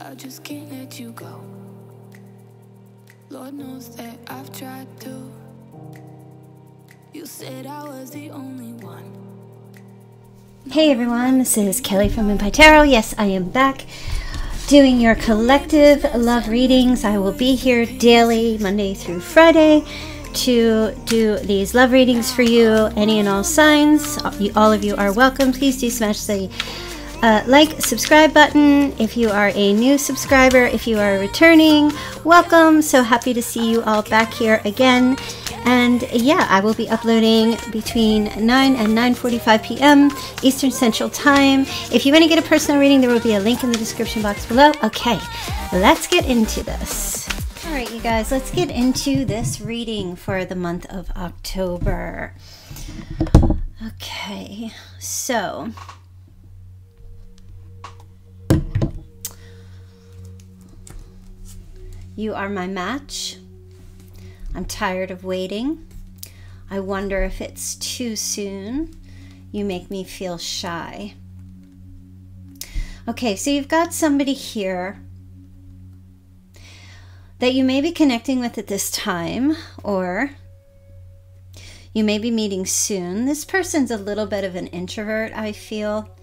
I just can't let you go. Lord knows that I've tried to. You said I was the only one. Hey everyone, this is Kelly from Moonpie Tarot. Yes, I am back doing your collective love readings. I will be here daily, Monday through Friday, to do these love readings for you, any and all signs. All of you are welcome. Please do smash the uh, like, subscribe button if you are a new subscriber. If you are returning, welcome. So happy to see you all back here again. And yeah, I will be uploading between 9 and 9:45 p.m. Eastern Central Time. If you want to get a personal reading, there will be a link in the description box below. Okay, let's get into this. All right, you guys, let's get into this reading for the month of October. Okay, so You are my match. I'm tired of waiting. I wonder if it's too soon. You make me feel shy. Okay, so you've got somebody here that you may be connecting with at this time, or you may be meeting soon. This person's a little bit of an introvert, I feel.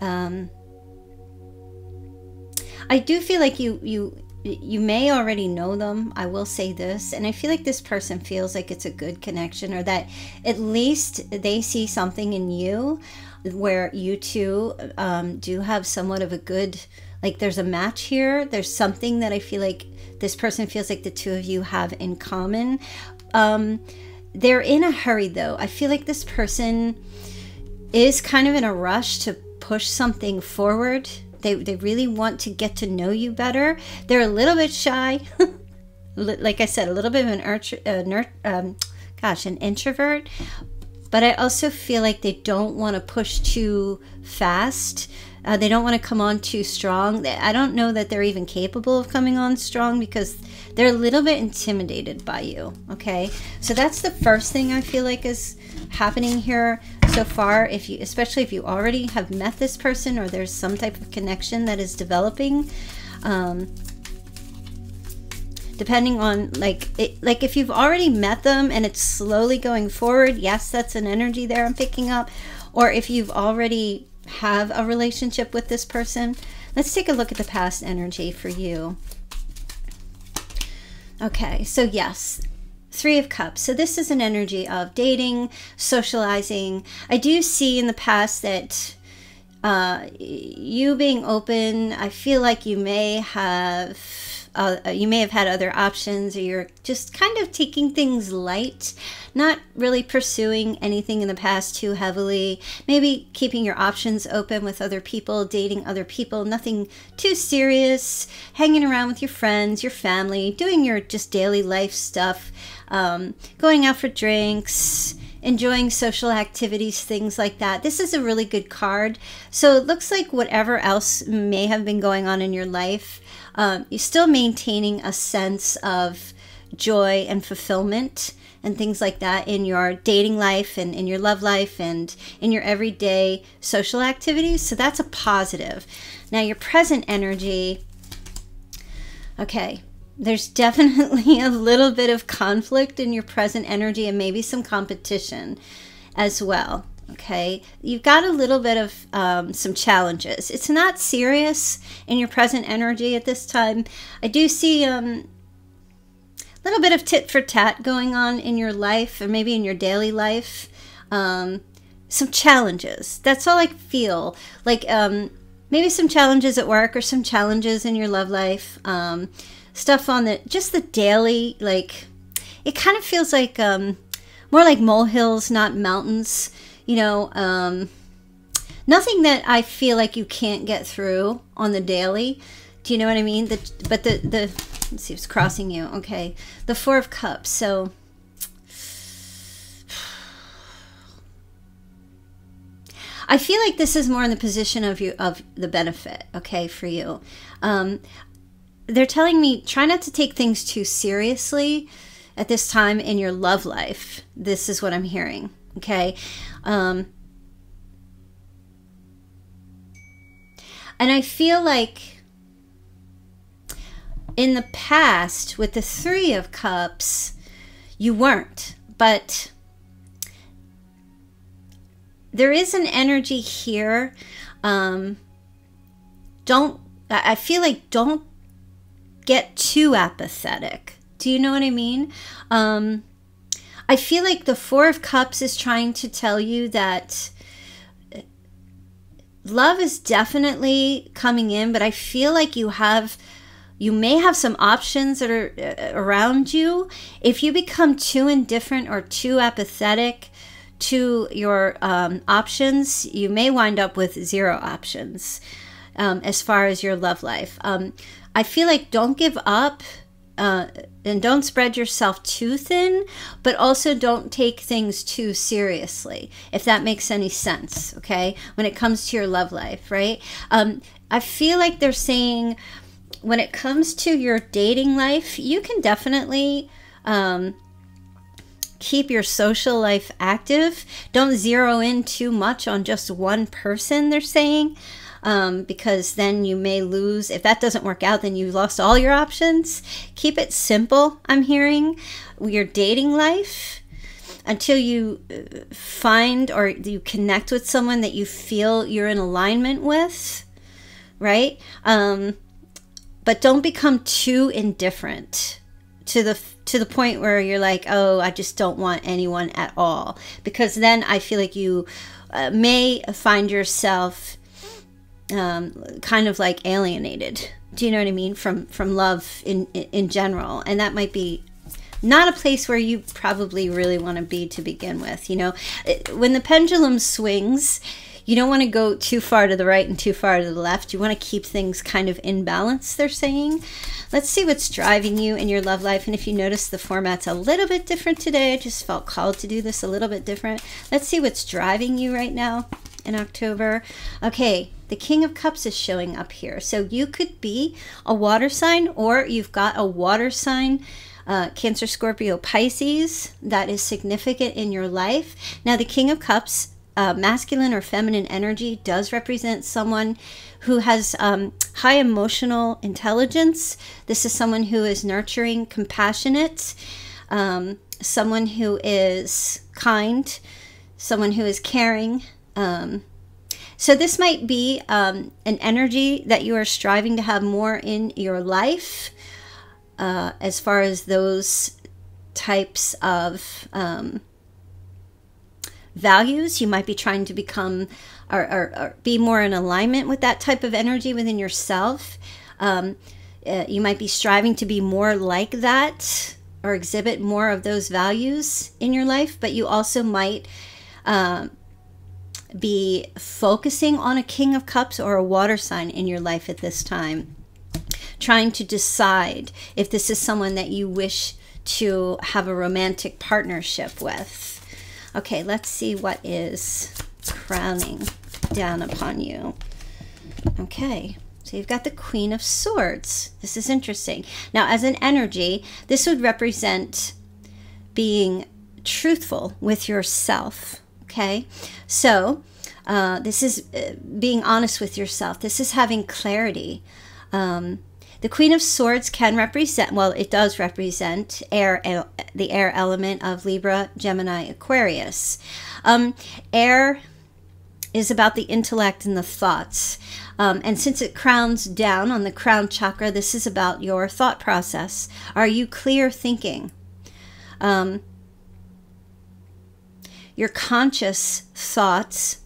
Um, I do feel like you you you may already know them. I will say this. And I feel like this person feels like it's a good connection or that at least they see something in you where you two um, do have somewhat of a good, like there's a match here. There's something that I feel like this person feels like the two of you have in common. Um, they're in a hurry though. I feel like this person is kind of in a rush to push something forward they, they really want to get to know you better. They're a little bit shy. like I said, a little bit of an uh, um, gosh, an introvert. But I also feel like they don't want to push too fast. Uh, they don't want to come on too strong. I don't know that they're even capable of coming on strong because they're a little bit intimidated by you. Okay, so that's the first thing I feel like is happening here so far if you especially if you already have met this person or there's some type of connection that is developing um, depending on like it, like if you've already met them and it's slowly going forward yes that's an energy there i'm picking up. Or if you've already have a relationship with this person let's take a look at the past energy for you. Okay so yes Three of Cups. So this is an energy of dating, socializing. I do see in the past that uh, you being open, I feel like you may have uh, you may have had other options, or you're just kind of taking things light, not really pursuing anything in the past too heavily. Maybe keeping your options open with other people, dating other people, nothing too serious, hanging around with your friends, your family, doing your just daily life stuff, um, going out for drinks enjoying social activities, things like that. This is a really good card. So it looks like whatever else may have been going on in your life, um, you're still maintaining a sense of joy and fulfillment and things like that in your dating life and in your love life and in your everyday social activities. So that's a positive. Now, your present energy, okay, there's definitely a little bit of conflict in your present energy and maybe some competition as well okay? You've got a little bit of um, some challenges. It's not serious in your present energy at this time. I do see um, a little bit of tit for tat going on in your life or maybe in your daily life. Um, some challenges. That's all i feel. Like um, maybe some challenges at work or some challenges in your love life um, stuff on the just the daily like it kind of feels like um, more like molehills not mountains you know, um, nothing that I feel like you can't get through on the daily. Do you know what I mean? The, but the, the, let's see, it's crossing you. Okay. The Four of Cups. So, I feel like this is more in the position of you of the benefit, okay, for you. Um, they're telling me try not to take things too seriously at this time in your love life. This is what I'm hearing. Okay. Um, and I feel like in the past with the Three of Cups, you weren't. But there is an energy here. Um, don't, I feel like don't get too apathetic. Do you know what I mean? Um, I feel like the Four of Cups is trying to tell you that love is definitely coming in, but I feel like you have you may have some options that are uh, around you. If you become too indifferent or too apathetic to your um, options, you may wind up with zero options um, as far as your love life. Um, I feel like don't give up. Uh, and don't spread yourself too thin, but also don't take things too seriously, if that makes any sense, okay? When it comes to your love life, right? Um, I feel like they're saying when it comes to your dating life, you can definitely um, keep your social life active. Don't zero in too much on just one person, they're saying, um, because then you may lose. If that doesn't work out, then you lost all your options. Keep it simple, I'm hearing. Your dating life until you uh, find or you connect with someone that you feel you're in alignment with, right? Um, but don't become too indifferent to the to the point where you're like oh i just don't want anyone at all because then i feel like you uh, may find yourself um, kind of like alienated do you know what i mean from from love in in general and that might be not a place where you probably really want to be to begin with you know when the pendulum swings you don't want to go too far to the right and too far to the left. You want to keep things kind of in balance, they're saying. Let's see what's driving you in your love life. And if you notice the format's a little bit different today, I just felt called to do this a little bit different. Let's see what's driving you right now in October. Okay, the King of Cups is showing up here. So you could be a water sign or you've got a water sign. Uh, Cancer, Scorpio, Pisces, that is significant in your life. Now, the King of Cups uh, masculine or feminine energy does represent someone who has um, high emotional intelligence. This is someone who is nurturing, compassionate, um, someone who is kind, someone who is caring. Um, so, this might be um, an energy that you are striving to have more in your life uh, as far as those types of um, values. You might be trying to become or, or, or be more in alignment with that type of energy within yourself. Um, uh, you might be striving to be more like that or exhibit more of those values in your life, but you also might um, be focusing on a King of Cups or a water sign in your life at this time. Trying to decide if this is someone that you wish to have a romantic partnership with. Okay, let's see what is crowning down upon you. Okay, so you've got the Queen of Swords. This is interesting. Now, as an energy, this would represent being truthful with yourself. Okay, so uh, this is uh, being honest with yourself. This is having clarity. Um, the Queen of Swords can represent, well, it does represent air, the air element of Libra, Gemini, Aquarius. Um, air is about the intellect and the thoughts. Um, and since it crowns down on the crown chakra, this is about your thought process. Are you clear thinking? Um, your conscious thoughts,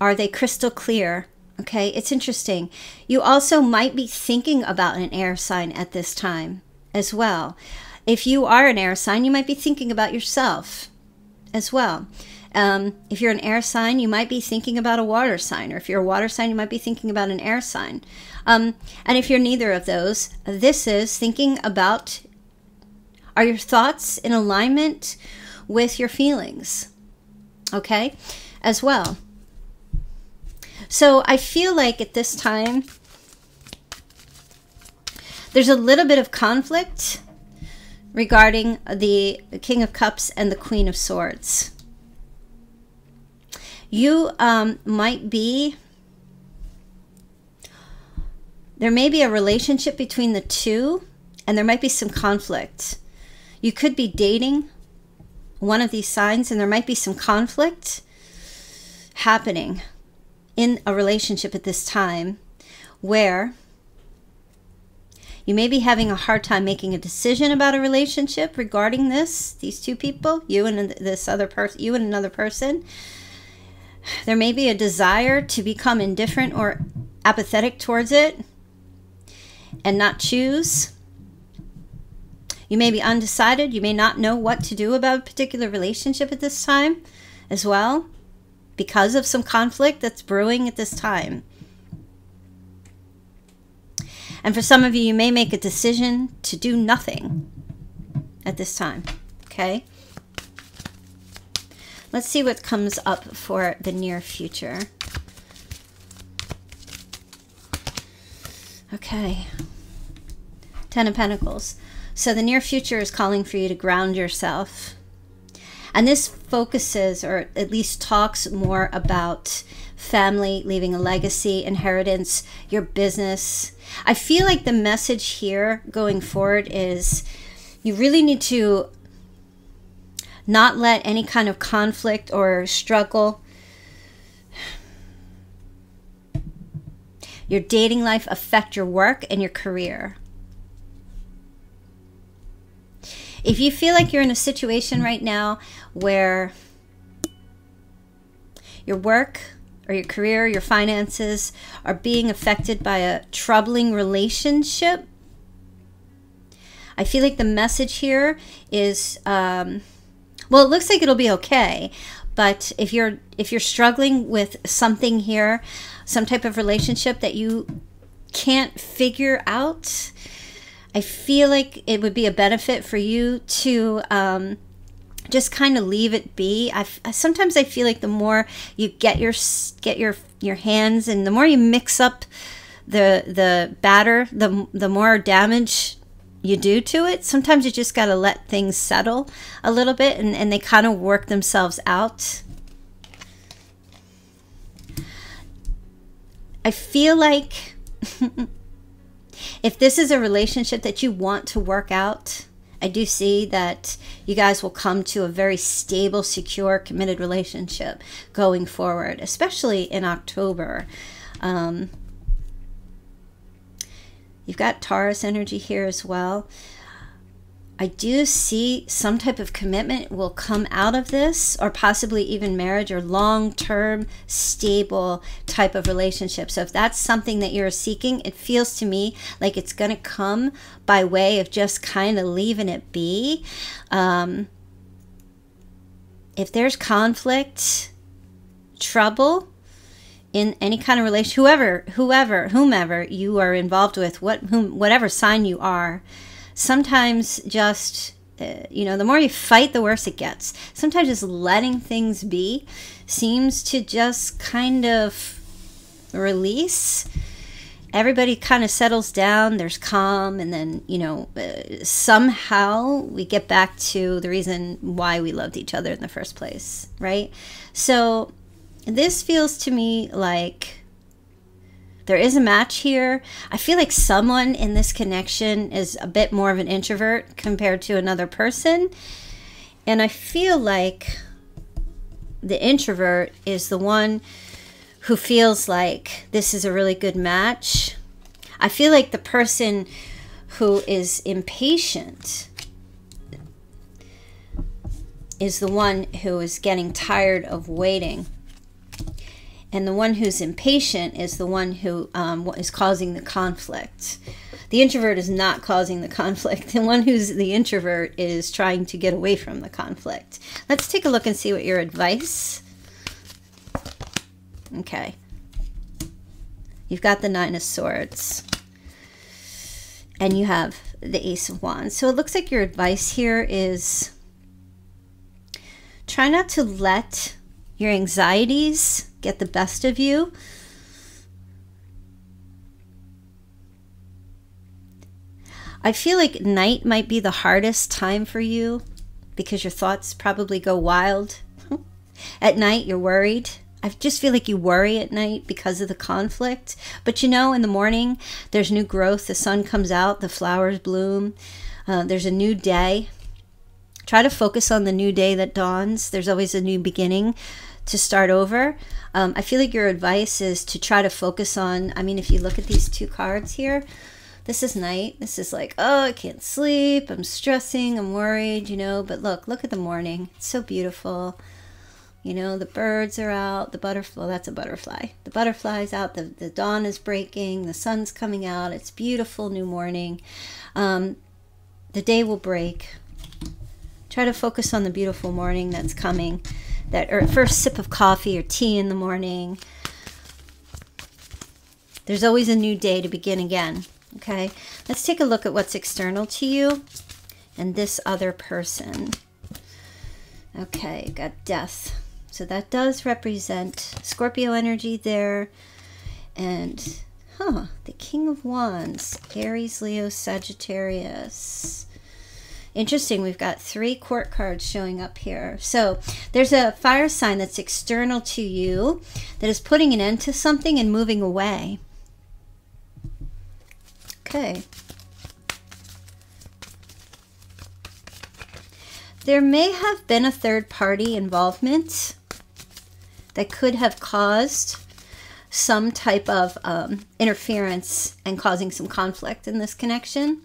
are they crystal clear? Okay, it's interesting. You also might be thinking about an air sign at this time as well. If you are an air sign, you might be thinking about yourself as well. Um, if you're an air sign, you might be thinking about a water sign, or if you're a water sign, you might be thinking about an air sign. Um, and if you're neither of those, this is thinking about are your thoughts in alignment with your feelings? Okay, as well. So I feel like at this time, there's a little bit of conflict regarding the King of Cups and the Queen of Swords. You um, might be there may be a relationship between the two, and there might be some conflict. You could be dating one of these signs, and there might be some conflict happening in a relationship at this time where you may be having a hard time making a decision about a relationship regarding this, these two people, you and this other person, you and another person. There may be a desire to become indifferent or apathetic towards it and not choose. You may be undecided. You may not know what to do about a particular relationship at this time as well because of some conflict that's brewing at this time. And for some of you, you may make a decision to do nothing at this time. Okay? Let's see what comes up for the near future. Okay. Ten of Pentacles. So the near future is calling for you to ground yourself. And this focuses, or at least talks more about family, leaving a legacy, inheritance, your business. I feel like the message here going forward is you really need to not let any kind of conflict or struggle your dating life affect your work and your career. If you feel like you're in a situation right now where your work or your career, your finances are being affected by a troubling relationship, I feel like the message here is um, well, it looks like it'll be okay. But if you're if you're struggling with something here, some type of relationship that you can't figure out, I feel like it would be a benefit for you to um, just kind of leave it be. I sometimes I feel like the more you get your get your your hands and the more you mix up the the batter, the the more damage you do to it. Sometimes you just got to let things settle a little bit and, and they kind of work themselves out. I feel like if this is a relationship that you want to work out, I do see that you guys will come to a very stable, secure, committed relationship going forward, especially in October. Um, you've got Taurus energy here as well. I do see some type of commitment will come out of this, or possibly even marriage or long term, stable type of relationship. So, if that's something that you're seeking, it feels to me like it's going to come by way of just kind of leaving it be. Um, if there's conflict, trouble, in any kind of relation whoever whoever whomever you are involved with what whom whatever sign you are sometimes just uh, you know the more you fight the worse it gets. Sometimes just letting things be seems to just kind of release. Everybody kind of settles down there's calm and then you know uh, somehow we get back to the reason why we loved each other in the first place right? So this feels to me like there is a match here. I feel like someone in this connection is a bit more of an introvert compared to another person. And I feel like the introvert is the one who feels like this is a really good match. I feel like the person who is impatient is the one who is getting tired of waiting and the one who's impatient is the one who um, is causing the conflict. The introvert is not causing the conflict. The one who's the introvert is trying to get away from the conflict. Let's take a look and see what your advice. Okay. You've got the Nine of Swords. And you have the Ace of Wands. So it looks like your advice here is try not to let your anxieties get the best of you. I feel like night might be the hardest time for you because your thoughts probably go wild. At night, you're worried I just feel like you worry at night because of the conflict. But you know, in the morning, there's new growth. The sun comes out, the flowers bloom, uh, there's a new day. Try to focus on the new day that dawns. There's always a new beginning to start over. Um, I feel like your advice is to try to focus on. I mean, if you look at these two cards here, this is night. This is like, oh, I can't sleep. I'm stressing. I'm worried, you know. But look, look at the morning. It's so beautiful. You know, the birds are out, the butterfly, that's a butterfly. The butterfly's out, the, the dawn is breaking, the sun's coming out. It's beautiful new morning. Um, the day will break. Try to focus on the beautiful morning that's coming. That or first sip of coffee or tea in the morning. There's always a new day to begin again. Okay, let's take a look at what's external to you and this other person. Okay, got death. So that does represent Scorpio energy there. And, huh, the King of Wands, Aries, Leo, Sagittarius. Interesting, we've got three court cards showing up here. So there's a fire sign that's external to you that is putting an end to something and moving away. Okay. There may have been a third party involvement that could have caused some type of um, interference and causing some conflict in this connection.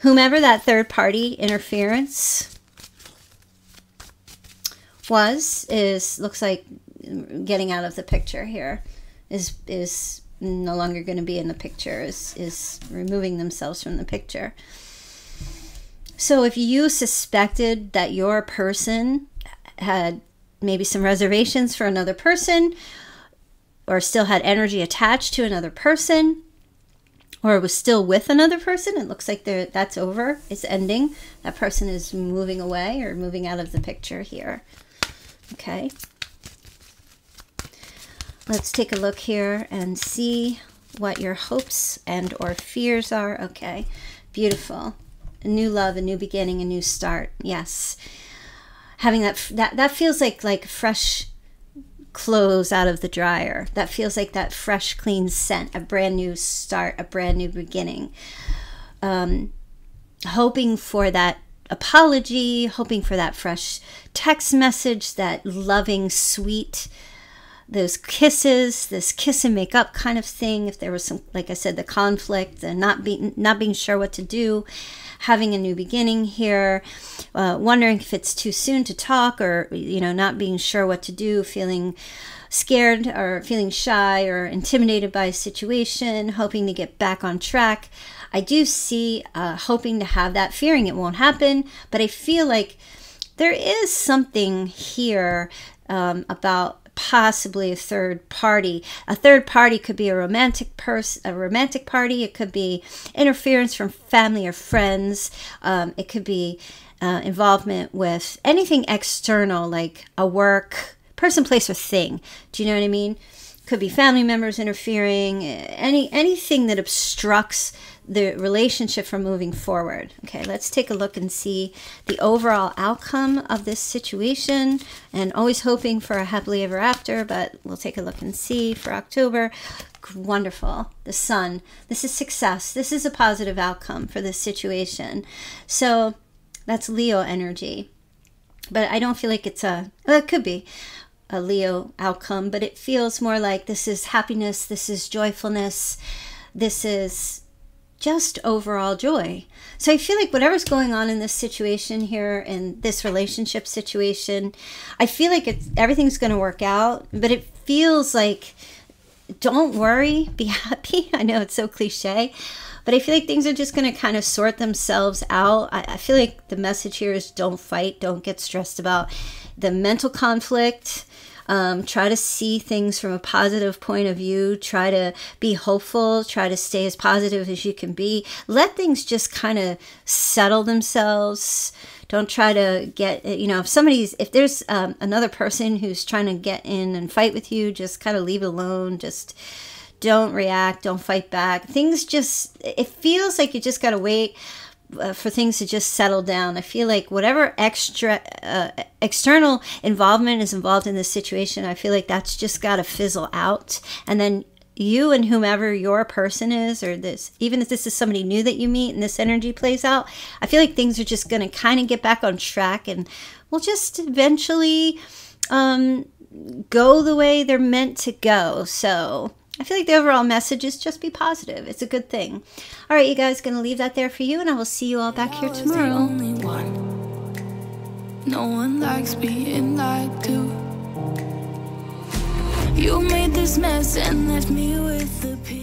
Whomever that third party interference was is looks like getting out of the picture here is is no longer going to be in the picture is is removing themselves from the picture. So if you suspected that your person had maybe some reservations for another person, or still had energy attached to another person, or was still with another person, it looks like that's over. It's ending. That person is moving away or moving out of the picture here. Okay. Let's take a look here and see what your hopes and or fears are. Okay. Beautiful. A new love, a new beginning, a new start. Yes having that that that feels like like fresh clothes out of the dryer. That feels like that fresh, clean scent, a brand new start, a brand new beginning. Um, hoping for that apology, hoping for that fresh text message, that loving, sweet, those kisses, this kiss and make up kind of thing. If there was some, like I said, the conflict and not being not being sure what to do, having a new beginning here, uh, wondering if it's too soon to talk or, you know, not being sure what to do, feeling scared or feeling shy or intimidated by a situation, hoping to get back on track. I do see uh, hoping to have that, fearing it won't happen, but I feel like there is something here um, about possibly a third party. A third party could be a romantic person, a romantic party. It could be interference from family or friends. Um, it could be uh, involvement with anything external, like a work person, place, or thing. Do you know what I mean? Could be family members interfering. Any anything that obstructs the relationship from moving forward. Okay, let's take a look and see the overall outcome of this situation and always hoping for a happily ever after, but we'll take a look and see for October. Wonderful. The sun. This is success. This is a positive outcome for this situation. So that's Leo energy. But I don't feel like it's a, well, it could be a Leo outcome, but it feels more like this is happiness, this is joyfulness, this is just overall joy. So I feel like whatever's going on in this situation here, in this relationship situation, I feel like it's everything's going to work out. But it feels like, don't worry, be happy. I know it's so cliche, but I feel like things are just going to kind of sort themselves out. I, I feel like the message here is don't fight, don't get stressed about the mental conflict um, try to see things from a positive point of view. Try to be hopeful. Try to stay as positive as you can be. Let things just kind of settle themselves. Don't try to get, you know, if somebody's, if there's um, another person who's trying to get in and fight with you, just kind of leave it alone. Just don't react. Don't fight back. Things just, it feels like you just got to wait uh, for things to just settle down. I feel like whatever extra uh, external involvement is involved in this situation, I feel like that's just got to fizzle out, and then you and whomever your person is, or this, even if this is somebody new that you meet and this energy plays out, I feel like things are just going to kind of get back on track, and we'll just eventually um, go the way they're meant to go. So I feel like the overall message is just be positive. It's a good thing. All right, you guys, gonna leave that there for you, and I will see you all back here tomorrow. only one. No one likes being lied to. You made this mess and left me with the peace.